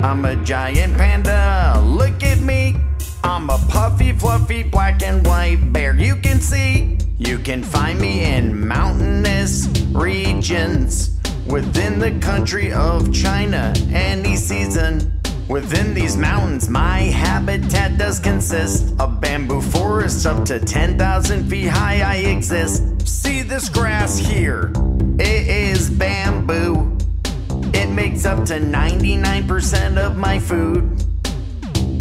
I'm a giant panda, look at me. I'm a puffy, fluffy, black and white bear. You can see, you can find me in mountainous regions within the country of China any season. Within these mountains, my habitat does consist of bamboo forests up to 10,000 feet high. I exist. See this grass here? It is bamboo. Makes up to 99% of my food.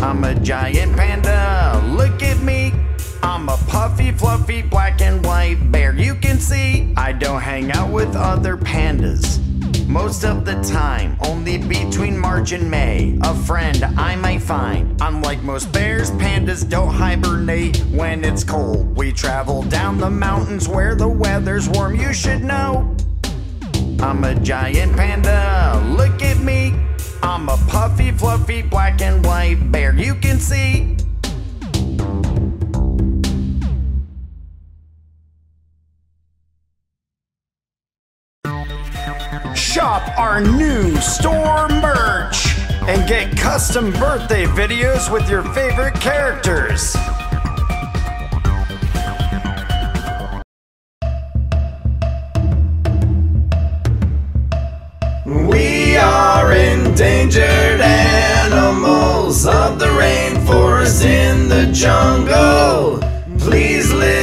I'm a giant panda, look at me. I'm a puffy, fluffy, black and white bear. You can see I don't hang out with other pandas. Most of the time, only between March and May, a friend I might find. Unlike most bears, pandas don't hibernate when it's cold. We travel down the mountains where the weather's warm, you should know. I'm a giant panda, look at me. I'm a puffy, fluffy, black and white bear. You can see. Shop our new store merch and get custom birthday videos with your favorite characters.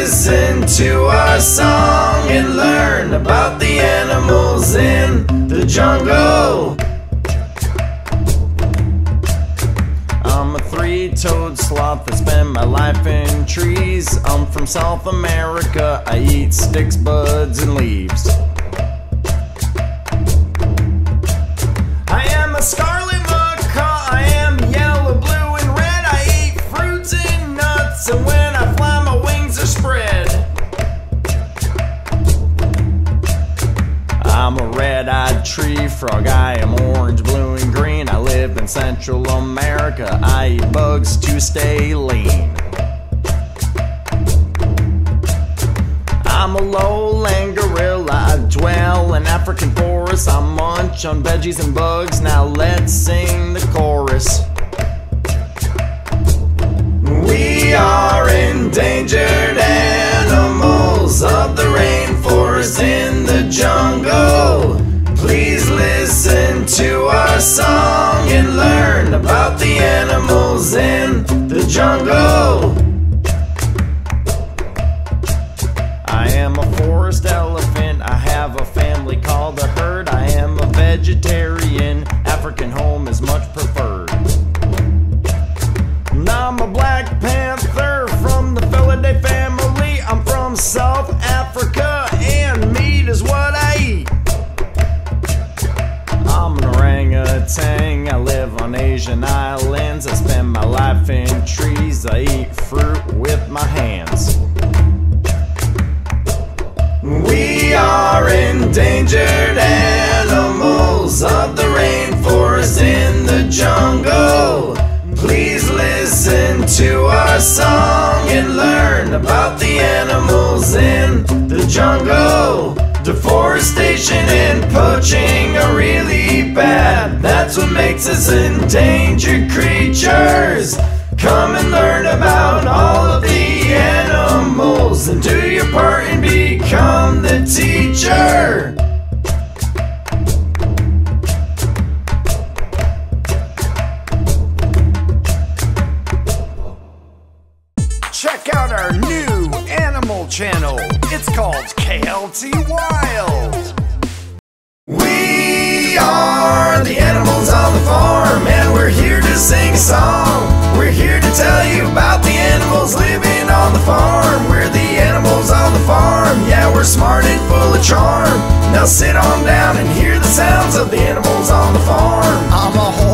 Listen to our song and learn about the animals in the jungle. I'm a three-toed sloth that spend my life in trees. I'm from South America. I eat sticks, buds, and leaves. Tree frog. I am orange, blue, and green. I live in Central America. I eat bugs to stay lean. I'm a lowland gorilla. I dwell in African forests. I munch on veggies and bugs. Now let's sing the chorus. We are endangered animals of the rainforest in the jungle. To our song and learn about the animals in the jungle. I am a forest elephant. I have a family called a herd. I am a vegetarian. African home is much preferred. Life trees. I eat fruit with my hands. We are endangered animals of the rainforest in the jungle. Please listen to our song and learn about the animals in the jungle. Deforestation and poaching are really bad. That's what makes us endangered creatures. Come and learn about all of the animals and do your part and become the teacher. Check out our new animal channel. It's called KLT Wild. We are the animals on the farm, and we're here to sing a song. We're here to tell you about the animals living on the farm. We're the animals on the farm, yeah, we're smart and full of charm. Now sit on down and hear the sounds of the animals on the farm. I'm a horse.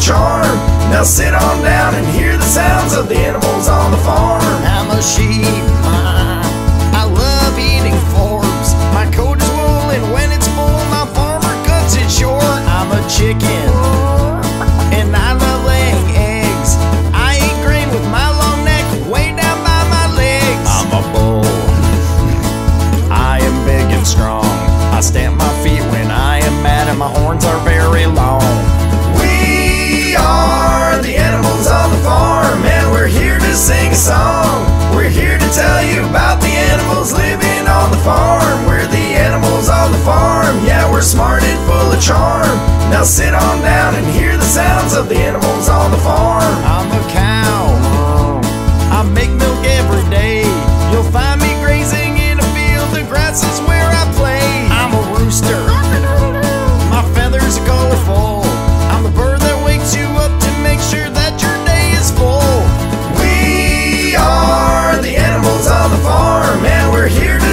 Charm. Now sit on down and hear the sounds of the animals on the farm. I'm a sheep. I love eating forbs. My coat is wool, and when it's full, my farmer cuts it short. I'm a chicken, and I love laying eggs. I eat grain with my long neck way down by my legs. I'm a bull. I am big and strong. I stamp my feet when I am mad, and my horns are very long. Sing a song. We're here to tell you about the animals living on the farm. We're the animals on the farm. Yeah, we're smart and full of charm. Now sit on down and hear the sounds of the animals on the farm. I'm a cow.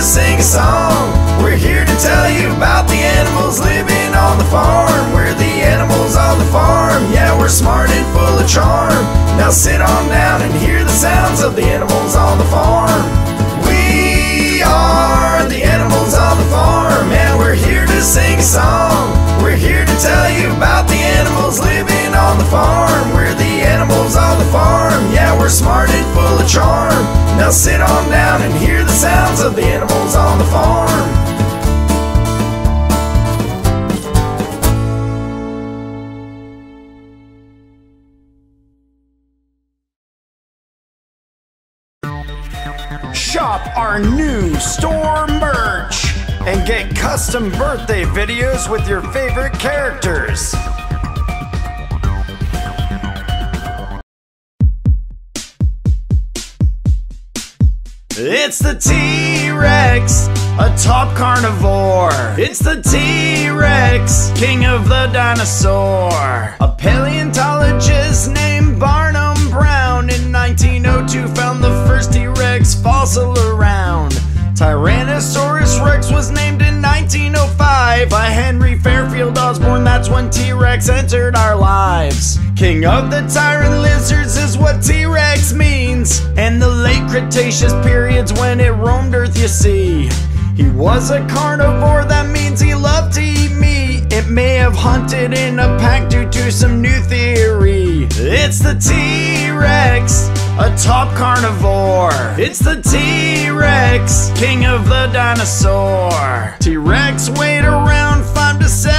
Sing a song. We're here to tell you about the animals living on the farm. We're the animals on the farm, yeah, we're smart and full of charm. Now sit on down and hear the sounds of the animals on the farm. We are the animals on the farm, and we're here to sing a song. We're here to tell you about the animals living on the farm. We're the animals on the farm, yeah, we're smart and full of charm. Now sit on down and hear the sounds of the animals on the farm. Shop our new store merch and get custom birthday videos with your favorite characters. It's the T Rex, a top carnivore. It's the T Rex, king of the dinosaur. A paleontologist named Barnum Brown in 1902 found the first T Rex fossil around. Tyrannosaurus Rex was named in 1905 by Henry Fairfield Osborn. That's when T Rex entered our lives. King of the tyrant lizards is what T Rex means. And the late Cretaceous periods when it roamed Earth, you see. He was a carnivore, that means he loved to eat meat. It may have hunted in a pack due to some new theory. It's the T Rex, a top carnivore. It's the T Rex, king of the dinosaur. T Rex weighed around 5 to 7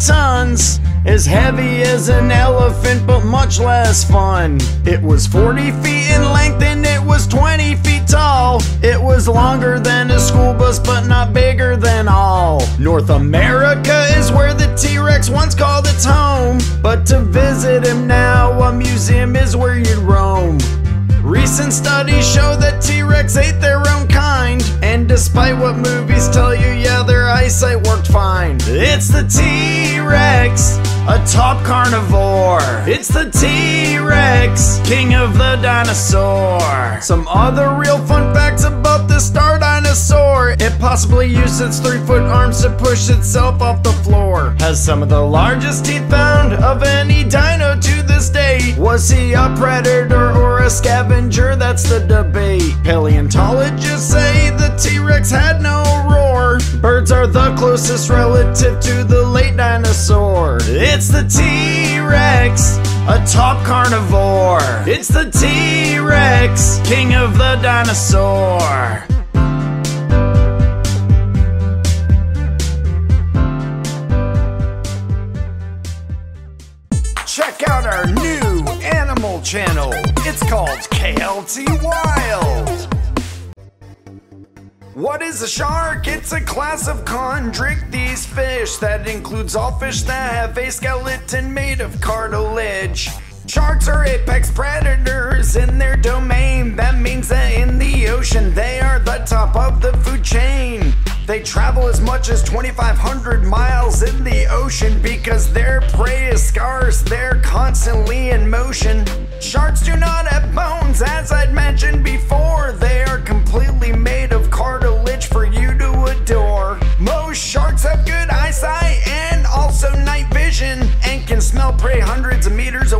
tons. As heavy as an elephant, but much less fun. It was 40 feet in length and it was 20 feet tall. It was longer than a school bus, but not bigger than all. North America is where the T Rex once called its home. But to visit him now, a museum is where you'd roam. Recent studies show that T Rex ate their own kind. Despite what movies tell you, yeah, their eyesight worked fine. It's the T Rex, a top carnivore. It's the T Rex, king of the dinosaur. Some other real fun facts about the star dinosaur. It possibly used its three foot arms to push itself off the floor. Has some of the largest teeth found of any dino to this day. Was he a predator or a scavenger? That's the debate. Paleontologists say the T Rex had no roar. Birds are the closest relative to the late dinosaur. It's the T Rex, a top carnivore. It's the T Rex, king of the dinosaur. Check out our new animal channel. It's called KLT Wild. What is a shark? It's a class of chondrichthyes fish that includes all fish that have a skeleton made of cartilage. Sharks are apex predators in their domain. That means that in the ocean they are the top of the food chain. They travel as much as 2,500 miles in the ocean because their prey is scarce. They're constantly in motion. Sharks do not have bones, as I'd mentioned before. They are completely made of cartilage for you to adore. Most sharks have good eyesight and also night vision and can smell prey hundreds of meters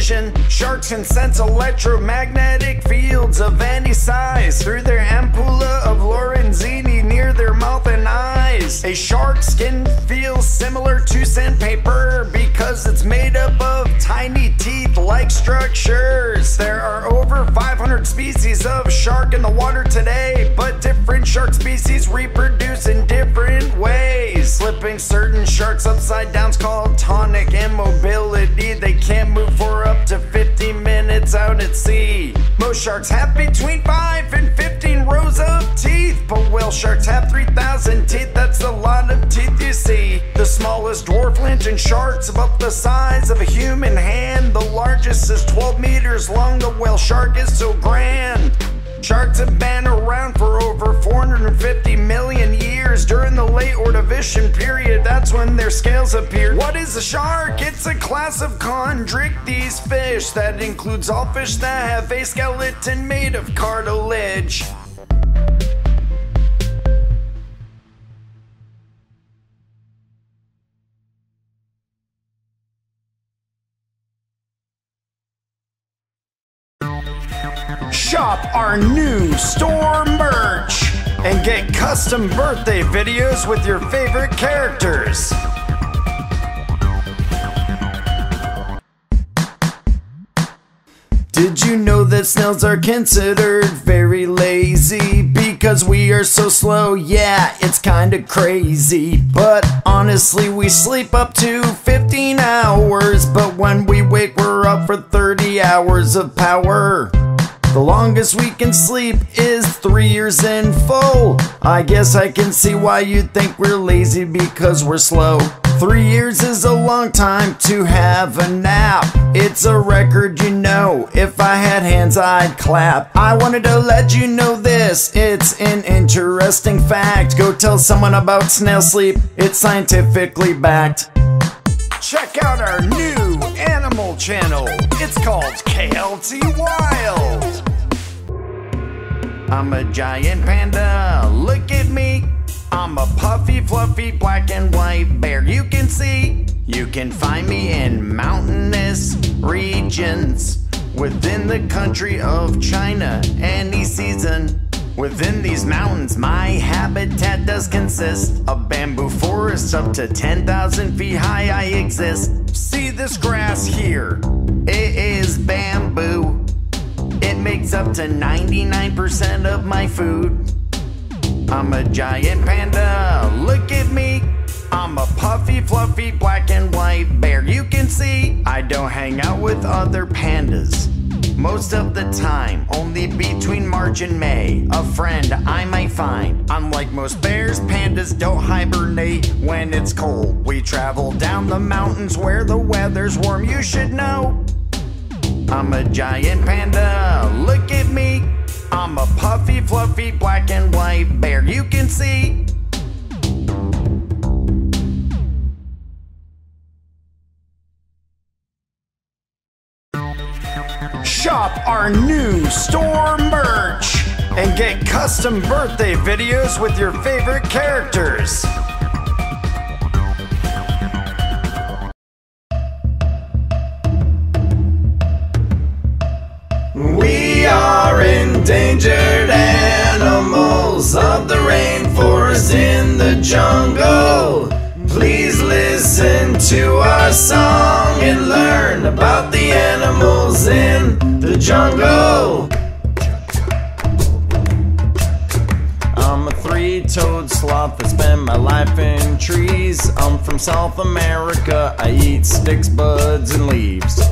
sharks can sense electromagnetic fields of any size through their ampulla of Lorenzini near their mouth and eyes. A shark's skin feels similar to sandpaper because it's made up of tiny teeth like structures. There are over 500 species of shark in the water today, but different shark species reproduce in different ways. Flipping certain sharks upside down called sharks have between 5 and 15 rows of teeth, but whale sharks have 3,000 teeth. That's a lot of teeth you see. The smallest dwarf lantern shark's about the size of a human hand. The largest is 12 meters long. The whale shark is so grand. Sharks have been around for over 450 million years. During the late Ordovician period, that's when their scales appeared. What is a shark? It's a class of chondrichthyes fish that includes all fish that have a skeleton made of cartilage. Our new store merch and get custom birthday videos with your favorite characters. Did you know that snails are considered very lazy because we are so slow? Yeah, it's kinda crazy. But honestly, we sleep up to 15 hours, but when we wake, we're up for 30 hours of power. The longest we can sleep is three years in full. I guess I can see why you think we're lazy because we're slow. Three years is a long time to have a nap. It's a record, you know. If I had hands, I'd clap. I wanted to let you know this. It's an interesting fact. Go tell someone about snail sleep. It's scientifically backed. Check out our new animal channel. It's called KLT Wild. I'm a giant panda, look at me. I'm a puffy, fluffy, black and white bear. You can see, you can find me in mountainous regions within the country of China any season. Within these mountains, my habitat does consist of bamboo forests up to 10,000 feet high. I exist. See this grass here? It is bamboo. It makes up to 99% of my food. I'm a giant panda, look at me. I'm a puffy, fluffy, black and white bear. You can see I don't hang out with other pandas. Most of the time, only between March and May, a friend I might find. Unlike most bears, pandas don't hibernate when it's cold. We travel down the mountains where the weather's warm, you should know. I'm a giant panda, look at me. I'm a puffy, fluffy, black and white bear. You can see Shop our new store merch and get custom birthday videos with your favorite characters. We are endangered animals of the rainforest in the jungle. Please listen to our song and learn about the animals in jungle. I'm a three toed sloth that spend my life in trees. I'm from South America. I eat sticks, buds, and leaves.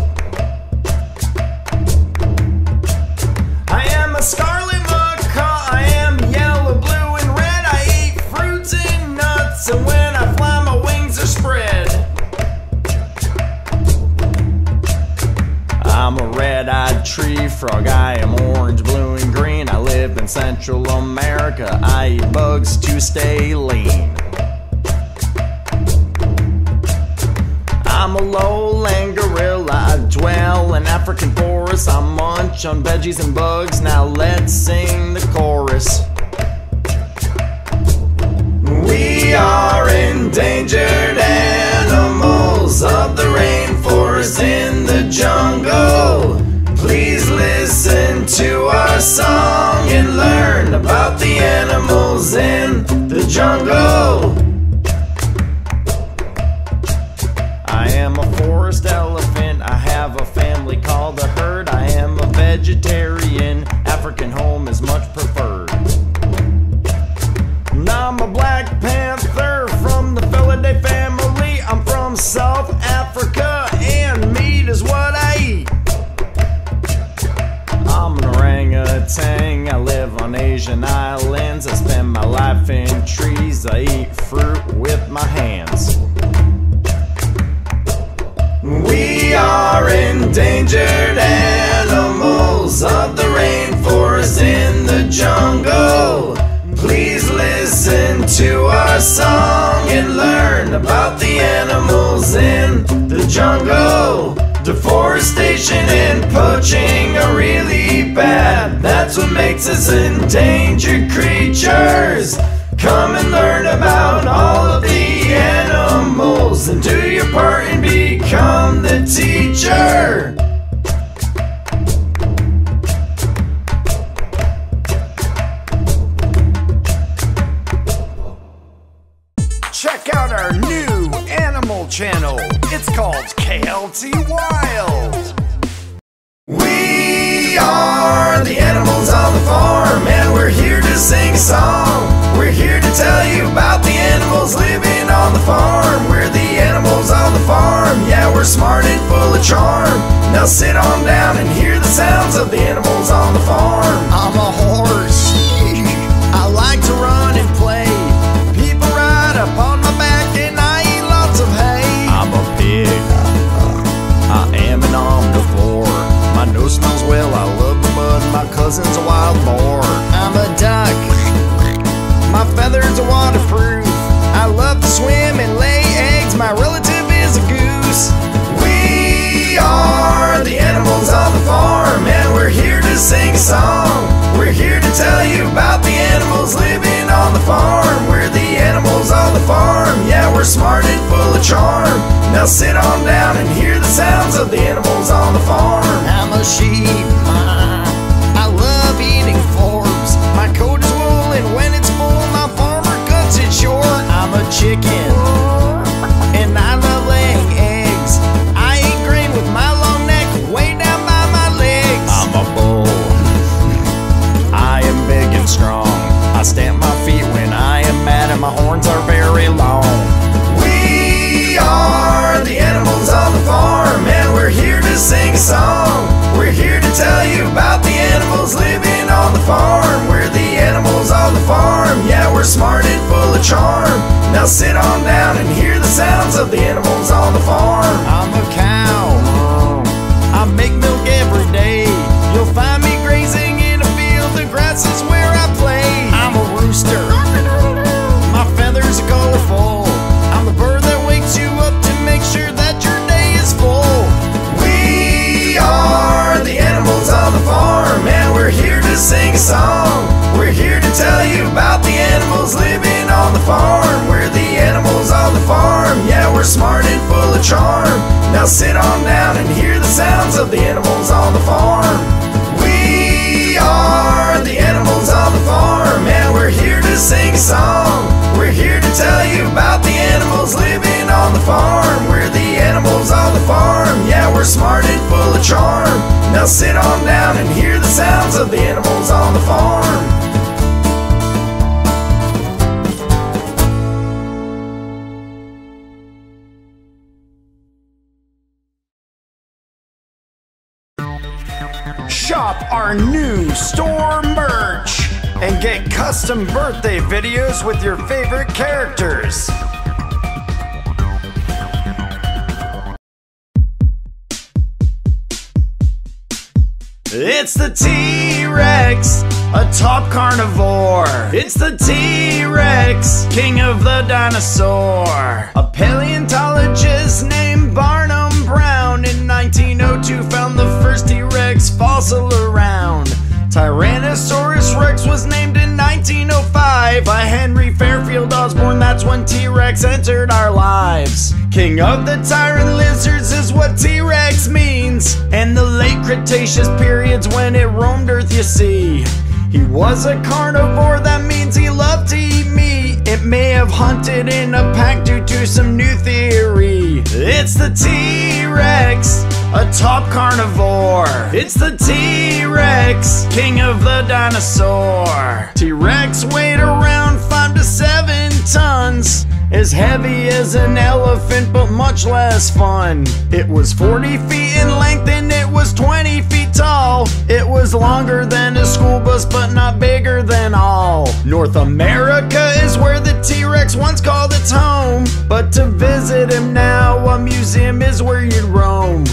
I'm a red-eyed tree frog. I am orange, blue, and green. I live in Central America. I eat bugs to stay lean. I'm a lowland gorilla. I dwell in African forests. I munch on veggies and bugs. Now let's sing the chorus. We are endangered animals of the rainforest in the jungle. Please listen to our song and learn about the animals in the jungle. I am a forest elephant. I have a family called a herd. I am a vegetarian. African home is much preferred. Asian islands. I spend my life in trees. I eat fruit with my hands. We are endangered animals of the rainforest in the jungle. Please listen to our song and learn about the animals in the jungle. Deforestation and poaching are really bad. That's what makes us endangered creatures. Come and learn about all of the animals and do your part and become the teacher. Sit on down and hear the sounds of the tell you about the animals living on the farm. We're the animals on the farm, yeah, we're smart and full of charm. Now sit on down and hear the sounds of the animals on the farm. We are the animals on the farm, and we're here to sing a song. We're here to tell you about the animals living on the farm. We're the animals on the farm, yeah, we're smart and full of charm. Now sit on down and hear the sounds of the animals on the farm. Our new store merch and get custom birthday videos with your favorite characters. It's the T Rex, a top carnivore. It's the T Rex, king of the dinosaur. A paleontologist named Barnum Rex entered our lives. King of the tyrant lizards is what T-Rex means. And the late Cretaceous periods when it roamed Earth, you see. He was a carnivore, that means he loved to eat meat. It may have hunted in a pack due to some new theory. It's the T-Rex, a top carnivore. It's the T-Rex, king of the dinosaur. T-Rex weighed around tons. As heavy as an elephant, but much less fun. It was 40 feet in length and it was 20 feet tall. It was longer than a school bus, but not bigger than all. North America is where the T Rex once called its home. But to visit him now, a museum is where you'd roam.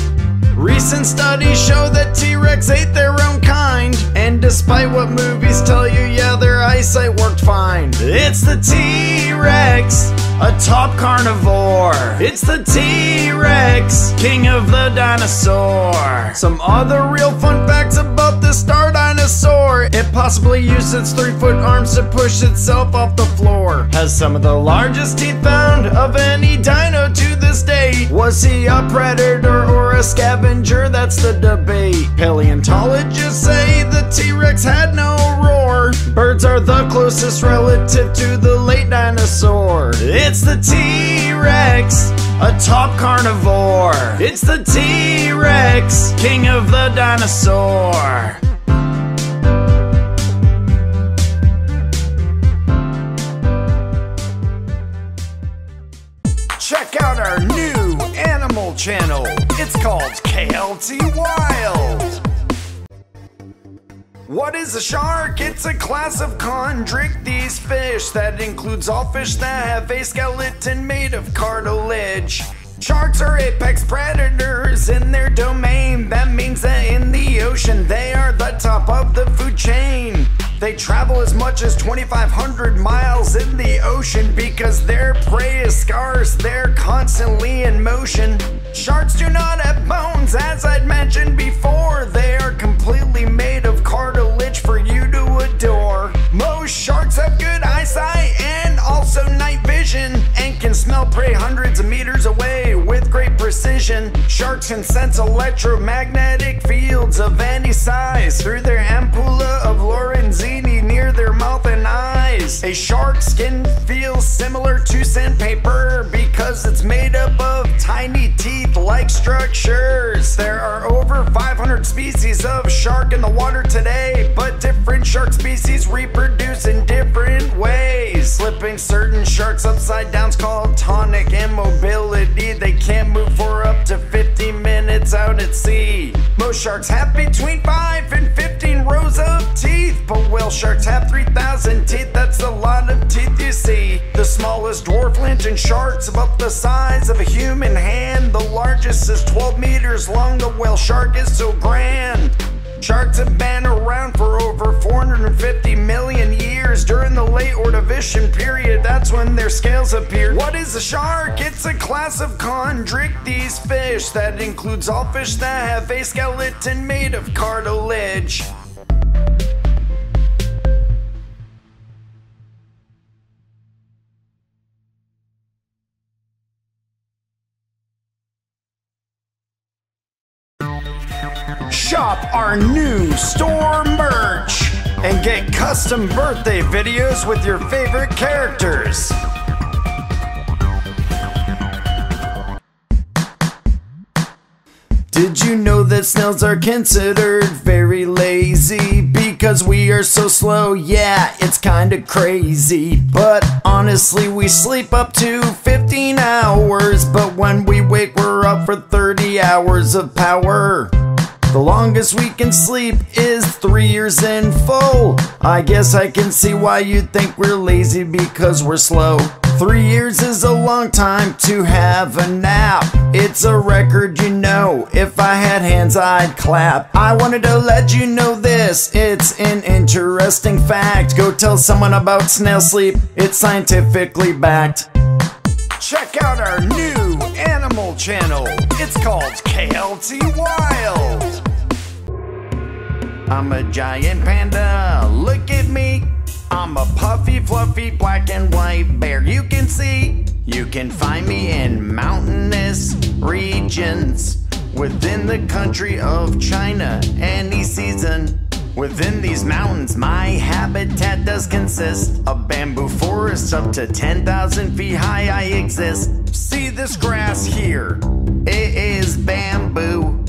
Recent studies show that T-Rex ate their own kind And despite what movies tell you, yeah, their eyesight worked fine. It's the T-Rex, a top carnivore. It's the T-Rex, king of the dinosaur. Some other real fun facts about the star dinosaur It possibly used its three-foot arms to push itself off the floor. Has some of the largest teeth found of any dino to this day. Was he a predator or a scavenger? That's the debate. Paleontologists say the T-Rex had no roar. Birds are the closest relative to the late dinosaur. It's the T-Rex, a top carnivore. It's the T-Rex, king of the dinosaur Check out our new animal channel. It's called KLT Wild. What is a shark? It's a class of chondrichthyes fish that includes all fish that have a skeleton made of cartilage. Sharks are apex predators in their domain. That means that in the ocean they are the top of the food chain. They travel as much as 2,500 miles in the ocean because their constantly in motion. Sharks do not have bones, as I'd mentioned before. They are completely made of cartilage for you to adore. Most sharks have good eyesight and also night vision and can smell prey hundreds of meters away with great precision. Sharks can sense electromagnetic fields of any size through their ampulla of Lorenzini eyes. A shark's skin feels similar to sandpaper because it's made up of tiny teeth like structures. There are over 500 species of shark in the water today, but different shark species reproduce in different ways. Flipping certain sharks upside down is called tonic immobility. They can't move for up to 50 minutes out at sea. Most sharks have between 5 and 15 rows of teeth, but whale sharks have 3,000 teeth. That's a lot of teeth you see. The smallest dwarf lantern shark's about the size of a human hand. The largest is 12 meters long. The whale shark is so grand. Sharks have been around for over 450 million years. During the late Ordovician period, that's when their scales appeared. What is a shark? It's a class of chondrichthyes fish that includes all fish that have a skeleton made of cartilage. Our new store merch and get custom birthday videos with your favorite characters. Did you know that snails are considered very lazy because we are so slow? Yeah, it's kinda crazy. But honestly, we sleep up to 15 hours, but when we wake, we're up for 30 hours of power. The longest we can sleep is three years in full. I guess I can see why you think we're lazy because we're slow. Three years is a long time to have a nap. It's a record, you know. If I had hands, I'd clap. I wanted to let you know this. It's an interesting fact. Go tell someone about snail sleep. It's scientifically backed. Check out our new animal channel. It's called KLT Wild. I'm a giant panda, look at me. I'm a puffy, fluffy, black and white bear. You can see, you can find me in mountainous regions within the country of China any season. Within these mountains, my habitat does consist of bamboo forests up to 10,000 feet high. I exist. See this grass here? It is bamboo.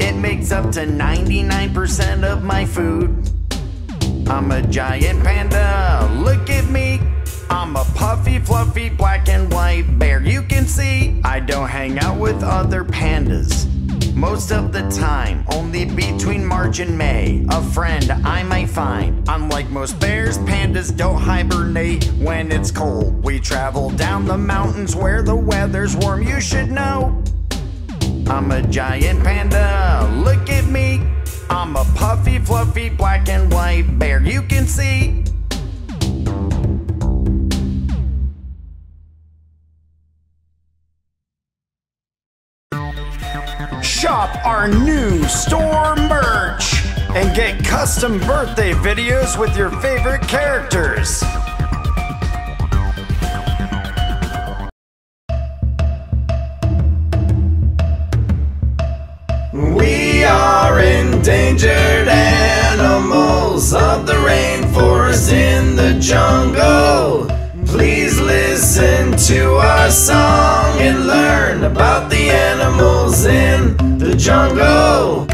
It makes up to 99% of my food. I'm a giant panda, look at me. I'm a puffy, fluffy, black and white bear. You can see I don't hang out with other pandas. Most of the time, only between March and May, a friend I might find. Unlike most bears, pandas don't hibernate when it's cold. We travel down the mountains where the weather's warm, you should know. I'm a giant panda, look at me. I'm a puffy, fluffy, black and white bear, you can see. Shop our new store merch and get custom birthday videos with your favorite characters. Of the rainforest in the jungle. Please listen to our song and learn about the animals in the jungle.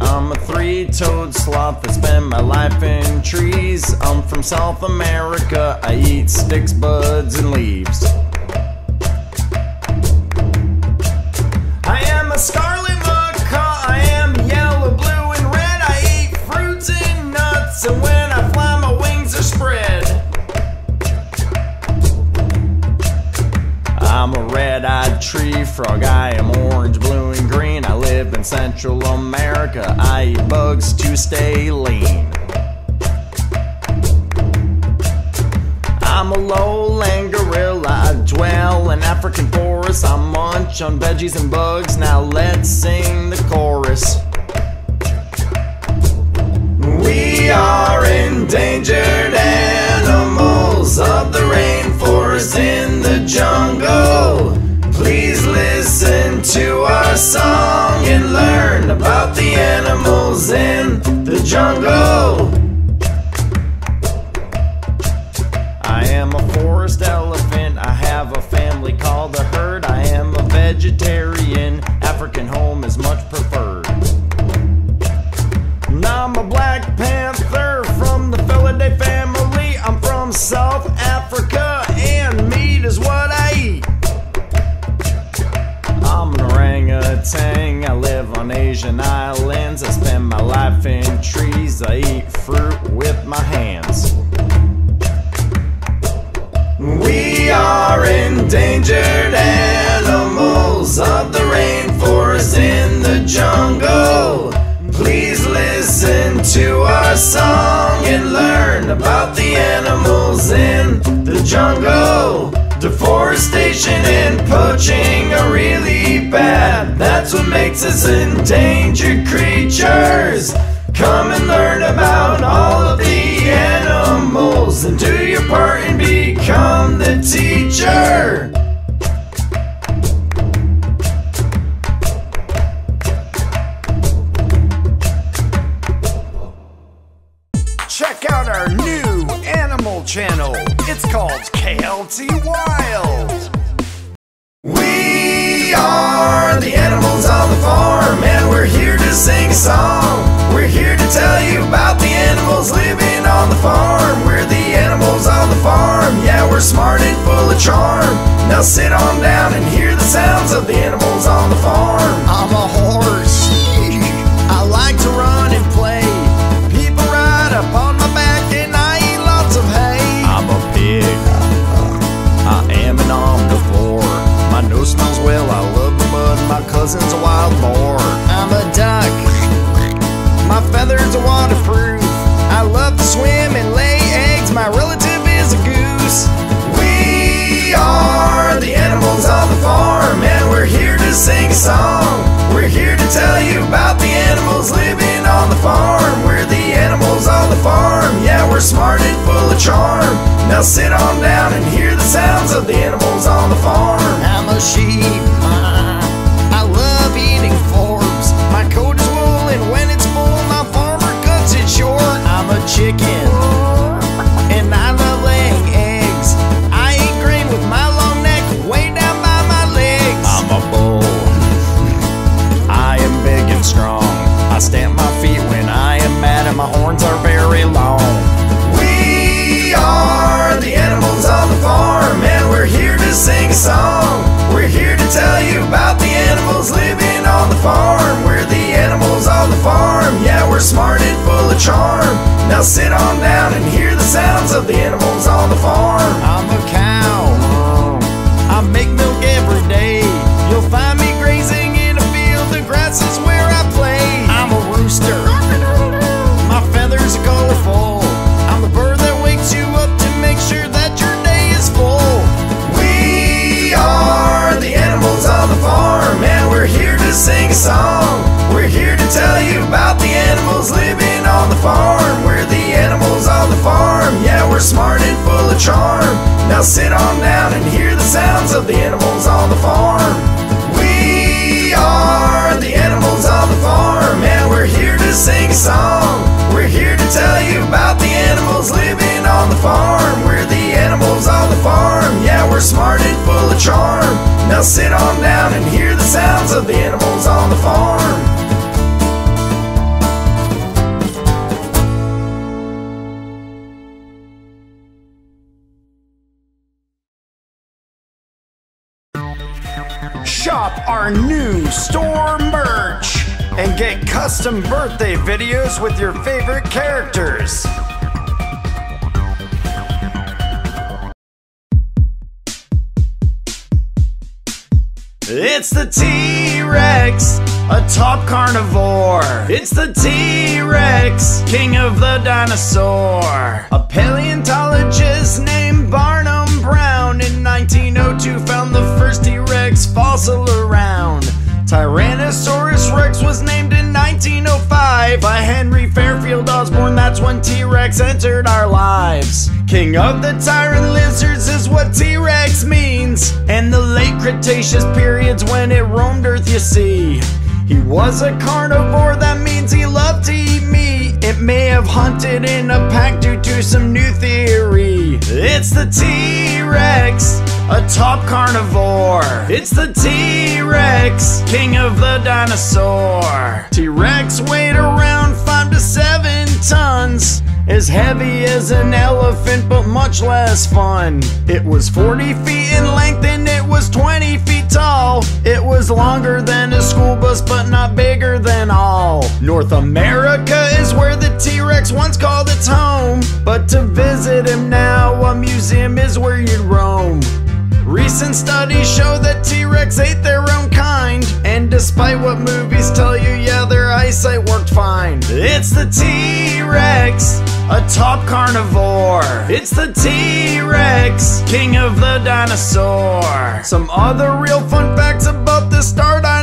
I'm a three-toed sloth that spend my life in trees. I'm from South America. I eat sticks, buds, and leaves. Frog. I am orange, blue, and green. I live in Central America. I eat bugs to stay lean. I'm a lowland gorilla. I dwell in African forests. I munch on veggies and bugs. Now let's sing the chorus. We are endangered animals of the rainforest in the jungle. Please listen to our song and learn about the animals in the jungle. I am a forest elephant. I have a family called a herd. I am a vegetarian. African home is much preferred. Asian islands. I spend my life in trees. I eat fruit with my hands. We are endangered animals of the rainforest in the jungle. Please listen to our song and learn about the animals in the jungle. Deforestation and poaching are really bad. That's what makes us endangered creatures. Come and learn about all of the animals and do your part and become the teacher. It's called KLT Wild. We are the animals on the farm, and we're here to sing a song. We're here to tell you about the animals living on the farm. We're the animals on the farm, yeah, we're smart and full of charm. Now sit on down and hear the sounds of the animals on the farm. Wild boar. I'm a duck. My feathers are waterproof. I love to swim and lay eggs. My relative is a goose. We are the animals on the farm, and we're here to sing a song. We're here to tell you about the animals living on the farm. We're the animals on the farm. Yeah, we're smart and full of charm. Now sit on down and hear the sounds of the animals on the farm. I'm a sheep, coat is wool, and when it's full, my farmer cuts it short. I'm a chicken, and I love laying eggs. I eat grain with my long neck way down by my legs. I'm a bull. I am big and strong. I stamp my feet when I am mad, and my horns are very charm. Now sit on down and hear the sounds of the animals on the farm. I'm a cow. I make milk every day. You'll find me grazing in a field. The grass is where I play. I'm a rooster. My feathers are colorful. I'm the bird that wakes you up to make sure that your day is full. We are the animals on the farm, and we're here to sing a song. We're here to tell you about the animals living on the farm. We're the animals on the farm, yeah, we're smart and full of charm. Now sit on down and hear the sounds of the animals on the farm. We are the animals on the farm, and we're here to sing a song. We're here to tell you about the animals living on the farm. We're the animals on the farm, yeah, we're smart and full of charm. Custom birthday videos with your favorite characters. It's the T Rex, a top carnivore. It's the T Rex, king of the dinosaur. A paleontologist named Barnum Brown in 1902 found the first T Rex fossil around. Tyrannosaurus Rex was named 1905 by Henry Fairfield Osborn. That's when T Rex entered our lives. King of the tyrant lizards is what T Rex means. And the late Cretaceous periods when it roamed Earth, you see. He was a carnivore, that means he loved to eat meat. It may have hunted in a pack due to some new theory. It's the T Rex, a top carnivore. It's the T Rex, king of the dinosaur. T Rex weighed around 5 to 7 tons. As heavy as an elephant, but much less fun. It was 40 feet in length and it was 20 feet tall. It was longer than a school bus, but not bigger than all. North America is where the T Rex once called its home. But to visit him now, a museum is where you'd roam. Recent studies show that T Rex ate their own kind. And despite what movies tell you, yeah, their eyesight worked fine. It's the T Rex, a top carnivore. It's the T Rex, king of the dinosaur. Some other real fun facts about the star dinosaur.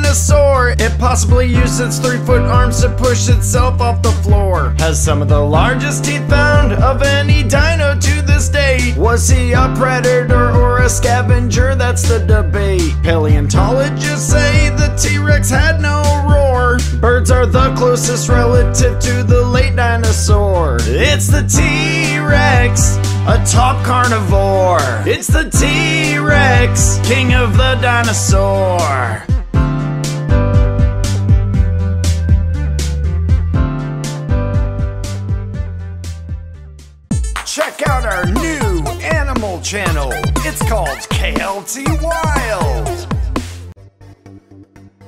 It possibly used its three foot arms to push itself off the floor. Has some of the largest teeth found of any dino to this day. Was he a predator or a scavenger? That's the debate. Paleontologists say the T Rex had no roar. Birds are the closest relative to the late dinosaur. It's the T Rex, a top carnivore. It's the T Rex, king of the dinosaur. Channel. It's called KLT Wild.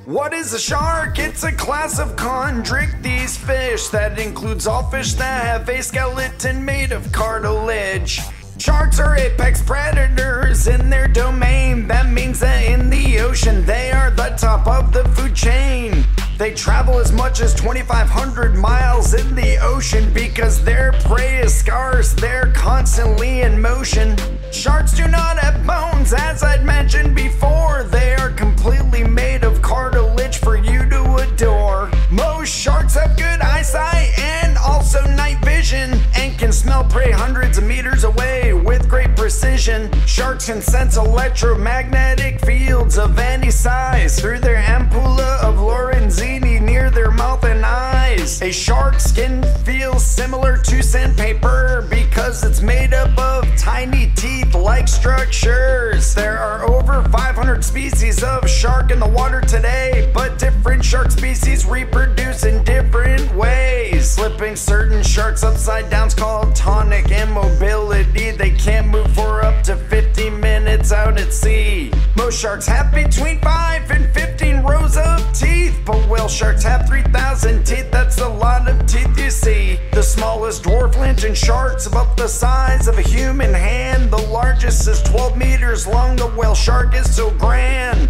What is a shark? It's a class of chondrichthyes fish that includes all fish that have a skeleton made of cartilage. Sharks are apex predators in their domain. That means that in the ocean they are the top of the food chain. They travel as much as 2,500 miles in the ocean because their prey is scarce. They're constantly in motion. Sharks do not have bones, as I'd mentioned before. They are completely made of cartilage for you to adore. Most sharks have good eyesight and also night vision. And can smell prey hundreds of meters away with great precision. Sharks can sense electromagnetic fields of any size through their ampulla of Lorenzini near their mouth and eyes. A shark's skin feels similar to sandpaper because it's made up of tiny teeth like structures. There are over 500 species of shark in the water today, but different shark species reproduce in different ways. Flipping certain sharks upside down is called tonic immobility. They can't move for up to 50 out at sea. Most sharks have between 5 and 15 rows of teeth, but whale sharks have 3,000 teeth. That's a lot of teeth you see. The smallest dwarf lantern shark's about the size of a human hand. The largest is 12 meters long. The whale shark is so grand.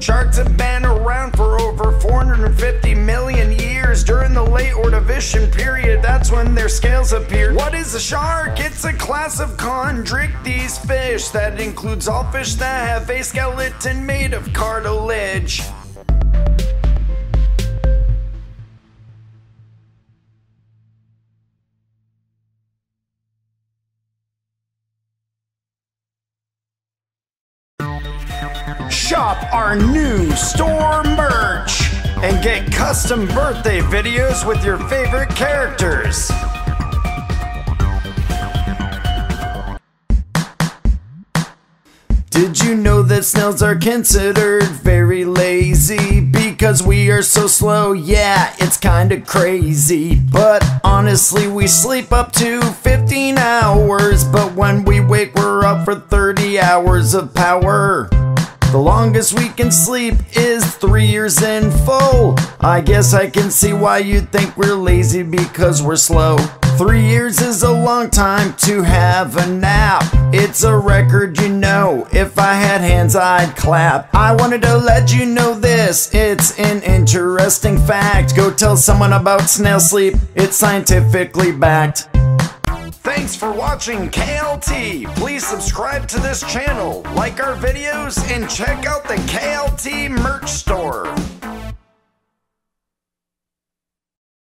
Sharks have been around for over 450 million years. During the late Ordovician period, that's when their scales appeared. What is a shark? It's a class of chondrichthyes fish that includes all fish that have a skeleton made of cartilage. Shop our new store merch and get custom birthday videos with your favorite characters. Did you know that snails are considered very lazy because we are so slow? Yeah, it's kinda crazy. But honestly, we sleep up to 15 hours. But when we wake, we're up for 30 hours of power. The longest we can sleep is three years in full. I guess I can see why you think we're lazy because we're slow. Three years is a long time to have a nap. It's a record, you know. If I had hands, I'd clap. I wanted to let you know this. It's an interesting fact. Go tell someone about snail sleep. It's scientifically backed. Thanks for watching KLT. Please subscribe to this channel, like our videos, and check out the KLT merch store.